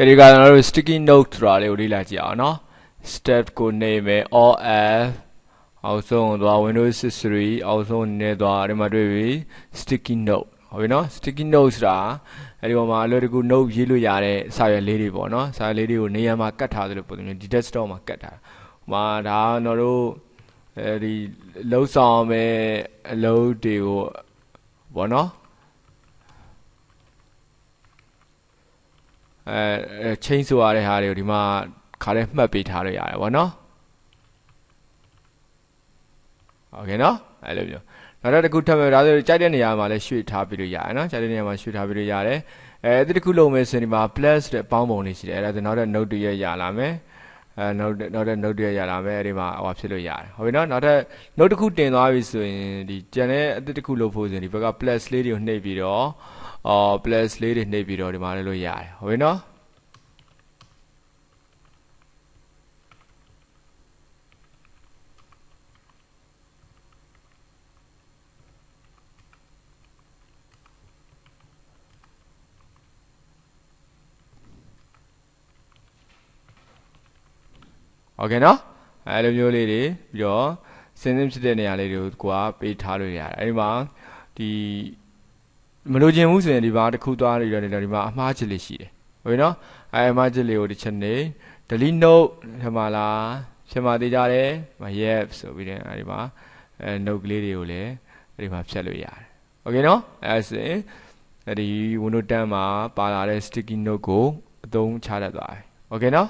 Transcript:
ကဲဒီကကျွန်တော်တို့ sticky note ဆိုတာလေးကိုလေ့လာကြည့်အောင်နော် step ကိုနေမယ် all f အောက်ဆုံးသွား windows 63အောက်ဆုံးနေသွားဒီမှာတွေ့ပြီ sticky note ဟုတ်ပြီနော် sticky note ဆိုတာအဲဒီပေါ်မှာအလွယ်တကူ note ရေးလို့ရတဲ့စာရွက်လေးတွေပေါ့နော်စာရွက်လေးတွေကိုနေရာမှာကတ်ထားသလိုပုံစံမျိုးဒီ desktop မှာကတ်ထားတာဟိုမှာဒါကျွန်တော်တို့အဲဒီလှုပ်ဆောင်မဲ့အလုပ်တွေကိုပေါ့နော် အဲချင်းဆိုရတဲ့ဟာတွေကိုဒီမှာခါလဲမှတ်ပေးထားလို့ရတယ်ဗောနော်โอเคနော်အဲ့လိုမျိုးနောက်တစ်ခုထပ်မယ်ဒါဆိုကြိုက်တဲ့နေရာမှာလည်းရွှေ့ထားပြီးလို့ရတယ်နော်ကြိုက်တဲ့နေရာမှာရွှေ့ထားပြီးလို့ရတယ်အဲဒီတစ်ခုလုံးမယ်ဆိုရင်ဒီမှာ plus တဲ့ပေါင်းပုံလေးရှိတယ်အဲ့ဒါဆိုနောက်တဲ့ note တွေရရလာမယ် အဲနောက်နောက်တဲ့ note တွေရလာမယ်အဲဒီမှာဟောဖြစ်လို့ရတယ်ဟုတ်ပြီနော်နောက်တဲ့ note တစ်ခုတင်သွားပြီဆိုရင်ဒီကျန်တဲ့အသစ်တစ်ခုလုပ်ဖို့ဆိုရင်ဒီဘက်က plus လေးတွေကိုနှိပ်ပြီးတော့အော် plus လေးတွေနှိပ်ပြီးတော့ဒီမှာလည်းလို့ရတယ်ဟုတ်ပြီနော် ဟုတ်ကဲ့နော်အဲလိုမျိုးလေးတွေပြီးတော့စင်းစင်းဖြစ်တဲ့နေရာလေးတွေကိုကိုကပေးထားလို့ရတယ်အဲဒီမှာဒီမလိုချင်ဘူးဆိုရင်ဒီဘာတစ်ခုသွားရတော့ဒီမှာအမှားချက်လေးရှိတယ်ဟုတ်ပြီနော်အဲအမှားချက်လေးကိုတစ်ချက်နေ delete note ထမလာဖြစ်မှာသေးကြတယ်မ yes ဆိုပြီးတော့အဲဒီမှာအဲ note ကလေးတွေကိုလည်းအဲဒီမှာဖြတ်လို့ရတယ်ဟုတ်ကဲ့နော်အဲဆိုရင်အဲဒီ Windows 10မှာပါလာတဲ့ sticky note ကိုအသုံးချတတ်သွားပြီဟုတ်ကဲ့နော်